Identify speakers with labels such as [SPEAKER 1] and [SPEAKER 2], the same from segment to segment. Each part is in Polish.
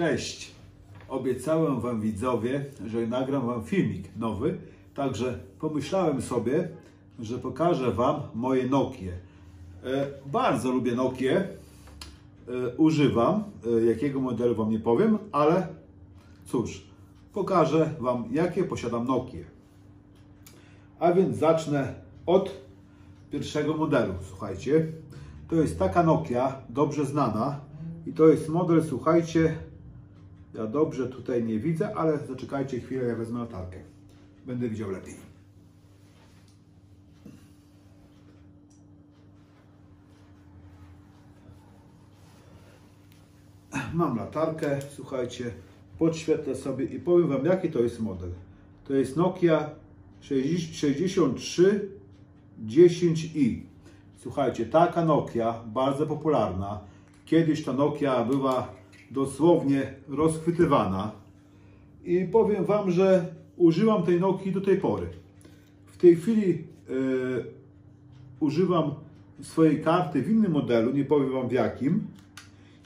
[SPEAKER 1] Cześć! Obiecałem Wam widzowie, że nagram Wam filmik nowy, także pomyślałem sobie, że pokażę Wam moje Nokie. E, bardzo lubię Nokie, e, używam, e, jakiego modelu Wam nie powiem, ale cóż, pokażę Wam jakie posiadam Nokie. A więc zacznę od pierwszego modelu, słuchajcie. To jest taka Nokia, dobrze znana i to jest model, słuchajcie, ja dobrze tutaj nie widzę, ale zaczekajcie chwilę, ja wezmę latarkę. Będę widział lepiej. Mam latarkę, słuchajcie, podświetlę sobie i powiem Wam, jaki to jest model. To jest Nokia 6310i. Słuchajcie, taka Nokia, bardzo popularna. Kiedyś ta Nokia była dosłownie rozchwytywana. I powiem Wam, że używam tej Nokii do tej pory. W tej chwili yy, używam swojej karty w innym modelu, nie powiem Wam w jakim.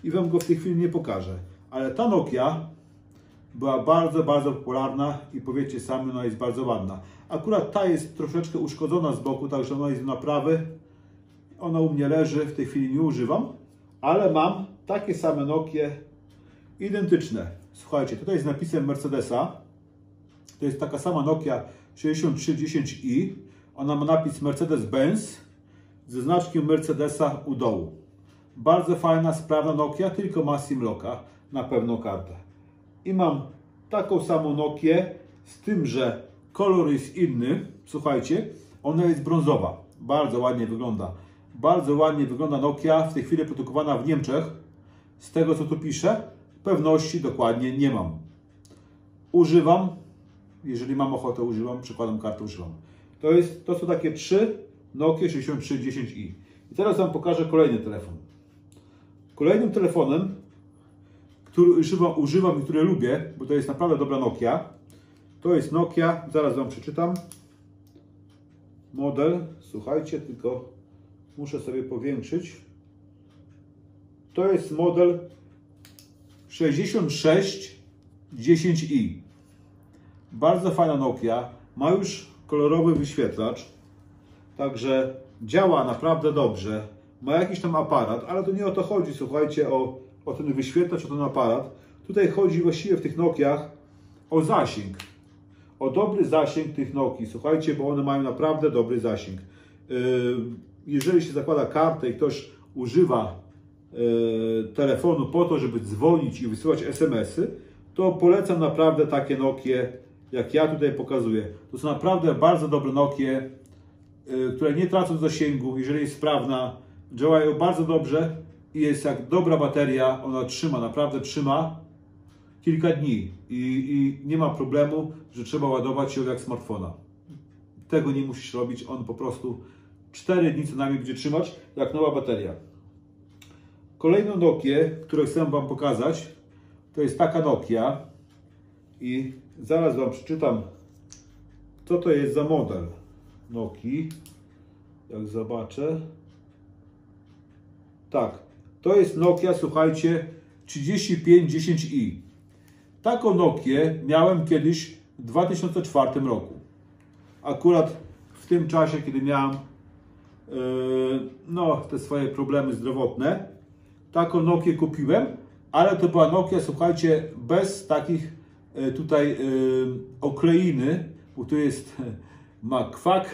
[SPEAKER 1] I Wam go w tej chwili nie pokażę. Ale ta Nokia była bardzo, bardzo popularna i powiecie sami, ona jest bardzo ładna. Akurat ta jest troszeczkę uszkodzona z boku, także ona jest do naprawy. Ona u mnie leży, w tej chwili nie używam, ale mam takie same Nokie, identyczne. Słuchajcie, tutaj z napisem Mercedesa. To jest taka sama Nokia 6310i. Ona ma napis Mercedes-Benz ze znaczkiem Mercedesa u dołu. Bardzo fajna, sprawna Nokia, tylko ma SIM-locka na pewną kartę. I mam taką samą Nokię, z tym, że kolor jest inny. Słuchajcie, ona jest brązowa. Bardzo ładnie wygląda. Bardzo ładnie wygląda Nokia, w tej chwili produkowana w Niemczech. Z tego co tu piszę, pewności dokładnie nie mam. Używam, jeżeli mam ochotę używam, przykładam kartę używam. To, jest, to są takie trzy Nokia 6310i. I teraz Wam pokażę kolejny telefon. Kolejnym telefonem, który używam, używam i który lubię, bo to jest naprawdę dobra Nokia, to jest Nokia, zaraz Wam przeczytam. Model, słuchajcie, tylko muszę sobie powiększyć. To jest model 6610i. Bardzo fajna Nokia. Ma już kolorowy wyświetlacz. Także działa naprawdę dobrze. Ma jakiś tam aparat, ale to nie o to chodzi, słuchajcie, o, o ten wyświetlacz, o ten aparat. Tutaj chodzi właściwie w tych Nokiach o zasięg. O dobry zasięg tych Nokii. Słuchajcie, bo one mają naprawdę dobry zasięg. Yy, jeżeli się zakłada kartę i ktoś używa telefonu po to, żeby dzwonić i wysyłać SMS-y, to polecam naprawdę takie Nokie, jak ja tutaj pokazuję. To są naprawdę bardzo dobre Nokie, e, które nie tracą zasięgu, jeżeli jest sprawna, działają bardzo dobrze i jest jak dobra bateria, ona trzyma, naprawdę trzyma kilka dni i, i nie ma problemu, że trzeba ładować ją jak smartfona. Tego nie musisz robić, on po prostu 4 dni co najmniej będzie trzymać, jak nowa bateria. Kolejną Nokię, którą chcę Wam pokazać, to jest taka Nokia i zaraz Wam przeczytam, co to jest za model Nokii. Jak zobaczę. Tak, to jest Nokia, słuchajcie, 3510i. Taką Nokię miałem kiedyś w 2004 roku. Akurat w tym czasie, kiedy miałem yy, no, te swoje problemy zdrowotne, taką Nokię kupiłem, ale to była Nokia, słuchajcie, bez takich yy, tutaj yy, okleiny, bo tu jest McFuck,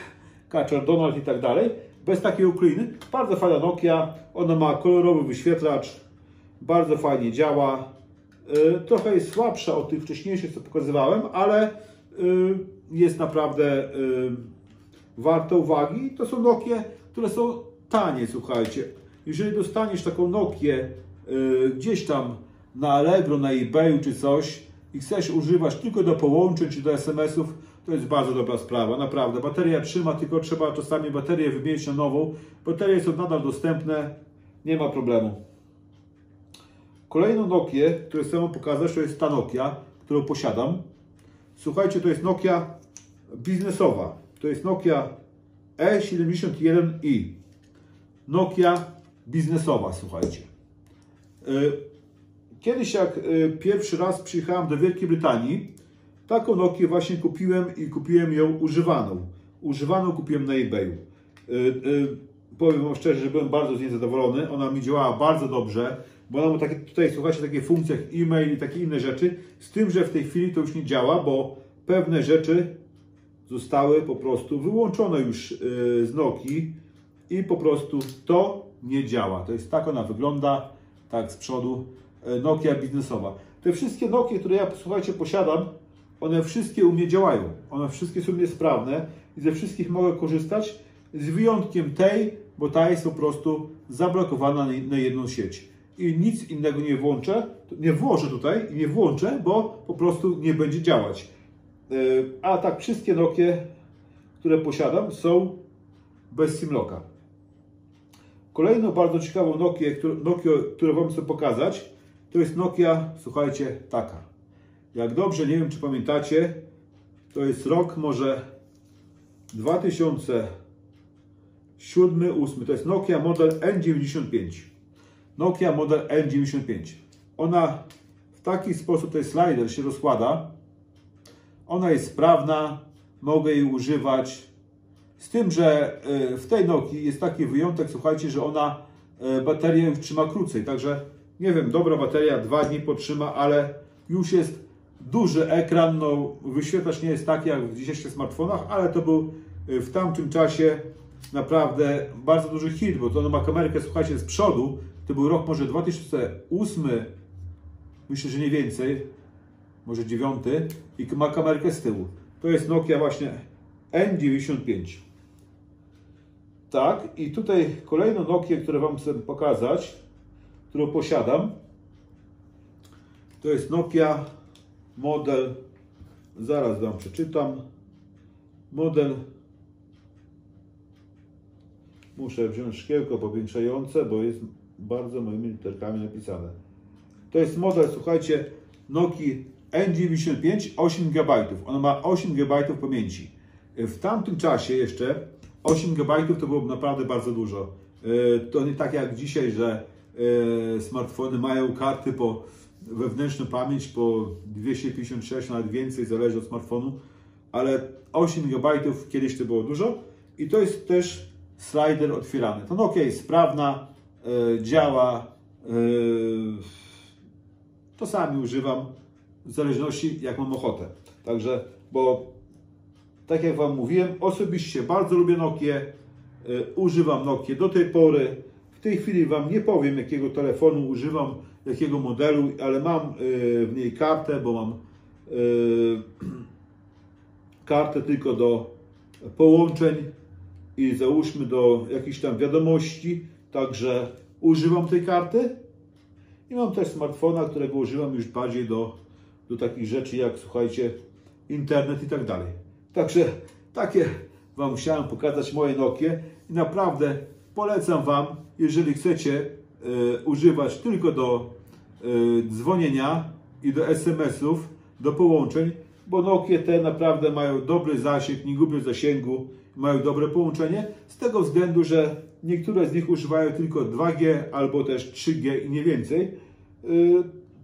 [SPEAKER 1] Kaczor Donald i tak dalej, bez takiej okleiny. Bardzo fajna Nokia, ona ma kolorowy wyświetlacz, bardzo fajnie działa. Trochę jest słabsza od tych wcześniejszych, co pokazywałem, ale jest naprawdę warte uwagi. To są Nokie, które są tanie, słuchajcie. Jeżeli dostaniesz taką Nokię yy, gdzieś tam na Allegro, na eBayu czy coś i chcesz używać tylko do połączeń czy do SMS-ów, to jest bardzo dobra sprawa, naprawdę. Bateria trzyma, tylko trzeba czasami baterię wymienić na nową. Baterie są nadal dostępne, nie ma problemu. Kolejną Nokię, którą chcę Wam pokazać, to jest ta Nokia, którą posiadam. Słuchajcie, to jest Nokia biznesowa. To jest Nokia E71i. Nokia biznesowa, słuchajcie. kiedyś jak y, pierwszy raz przyjechałem do Wielkiej Brytanii, taką Nokię właśnie kupiłem i kupiłem ją używaną. Używaną kupiłem na eBayu. Y, y, powiem Wam szczerze, że byłem bardzo z niej zadowolony. Ona mi działała bardzo dobrze, bo ona ma takie, tutaj, słuchajcie, takie funkcje jak e-mail i takie inne rzeczy. Z tym, że w tej chwili to już nie działa, bo pewne rzeczy zostały po prostu wyłączone już y, z Nokii i po prostu to nie działa. To jest tak ona wygląda, tak z przodu, y, Nokia biznesowa. Te wszystkie Nokie, które ja, słuchajcie, posiadam, one wszystkie u mnie działają. One wszystkie są u mnie sprawne i ze wszystkich mogę korzystać, z wyjątkiem tej, bo ta jest po prostu zablokowana na jedną sieć. I nic innego nie włączę, nie włożę tutaj i nie włączę, bo po prostu nie będzie działać. E, a tak, wszystkie Nokie, które posiadam, są bez Simlocka. Kolejną bardzo ciekawą Nokię, Nokia, którą Wam chcę pokazać, to jest Nokia, słuchajcie, taka. Jak dobrze, nie wiem czy pamiętacie, to jest rok może 2007-2008. To jest Nokia model N95. Nokia model N95. Ona w taki sposób, jest slider, się rozkłada. Ona jest sprawna, mogę jej używać. Z tym, że e, w tej Nokii jest taki wyjątek, słuchajcie, że ona e, baterię trzyma krócej. Także nie wiem, dobra bateria, dwa dni potrzyma, ale już jest duży ekran. No, wyświetlacz nie jest taki jak w dzisiejszych smartfonach, ale to był e, w tamtym czasie naprawdę bardzo duży hit, bo to ona ma kamerkę, słuchajcie, z przodu. To był rok może 2008, myślę, że nie więcej może dziewiąty i ma kamerkę z tyłu. To jest Nokia właśnie N95. Tak, i tutaj kolejną Nokię, które Wam chcę pokazać, którą posiadam, to jest Nokia model, zaraz Wam przeczytam, model, muszę wziąć szkiełko powiększające, bo jest bardzo moimi literkami napisane. To jest model, słuchajcie, Nokii N95 8 GB. Ona ma 8 GB pamięci. W tamtym czasie jeszcze 8 GB to było naprawdę bardzo dużo. E, to nie tak jak dzisiaj, że e, smartfony mają karty po wewnętrzną pamięć po 256, nawet więcej, zależy od smartfonu, ale 8 GB kiedyś to było dużo i to jest też slider otwierany. To no ok, sprawna, e, działa, to sami używam w zależności jak mam ochotę. Także, bo tak jak Wam mówiłem, osobiście bardzo lubię Nokia, y, używam Nokia do tej pory. W tej chwili Wam nie powiem jakiego telefonu używam, jakiego modelu, ale mam y, w niej kartę, bo mam y, kartę tylko do połączeń i załóżmy do jakichś tam wiadomości, także używam tej karty i mam też smartfona, którego używam już bardziej do do takich rzeczy jak, słuchajcie, internet i tak dalej. Także takie Wam chciałem pokazać moje Nokie i naprawdę polecam Wam, jeżeli chcecie e, używać tylko do e, dzwonienia i do SMS-ów, do połączeń, bo Nokie te naprawdę mają dobry zasięg, nie gubią zasięgu, mają dobre połączenie, z tego względu, że niektóre z nich używają tylko 2G albo też 3G i nie więcej. E,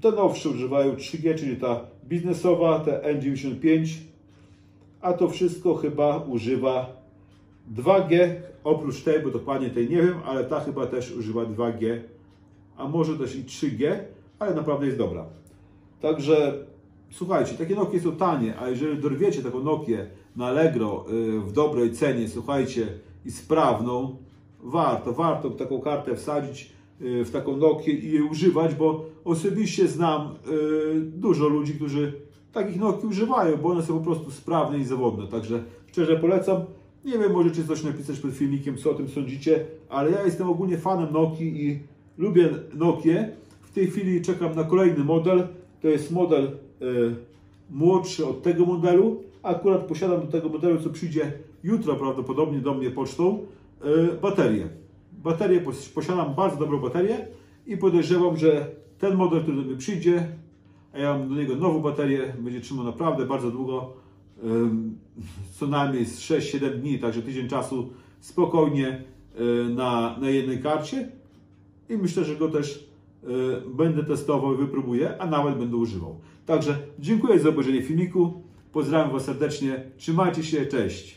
[SPEAKER 1] te nowsze używają 3G, czyli ta biznesowa, te N95, a to wszystko chyba używa 2G, oprócz tej, bo dokładnie tej nie wiem, ale ta chyba też używa 2G, a może też i 3G, ale naprawdę jest dobra. Także słuchajcie, takie Nokie są tanie, a jeżeli dorwiecie taką Nokię na Allegro y, w dobrej cenie, słuchajcie, i sprawną, warto, warto taką kartę wsadzić Y, w taką Nokię i jej używać, bo osobiście znam y, dużo ludzi, którzy takich Nokii używają, bo one są po prostu sprawne i zawodne. Także szczerze polecam. Nie wiem, możecie coś napisać pod filmikiem, co o tym sądzicie, ale ja jestem ogólnie fanem Nokii i lubię Nokię. W tej chwili czekam na kolejny model. To jest model y, młodszy od tego modelu. Akurat posiadam do tego modelu, co przyjdzie jutro prawdopodobnie do mnie pocztą, baterię baterię, posiadam bardzo dobrą baterię i podejrzewam, że ten model, który do mnie przyjdzie, a ja mam do niego nową baterię, będzie trzymał naprawdę bardzo długo, co najmniej z 6-7 dni, także tydzień czasu spokojnie na, na jednej karcie i myślę, że go też y, będę testował i wypróbuję, a nawet będę używał. Także dziękuję za obejrzenie filmiku. Pozdrawiam Was serdecznie. Trzymajcie się, cześć.